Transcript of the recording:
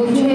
Okay.